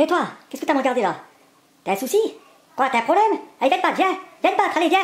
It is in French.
Et toi, qu'est-ce que t'as regardé là? T'as un souci? Quoi, t'as un problème? Allez, viens te viens. Viens te battre, allez, viens.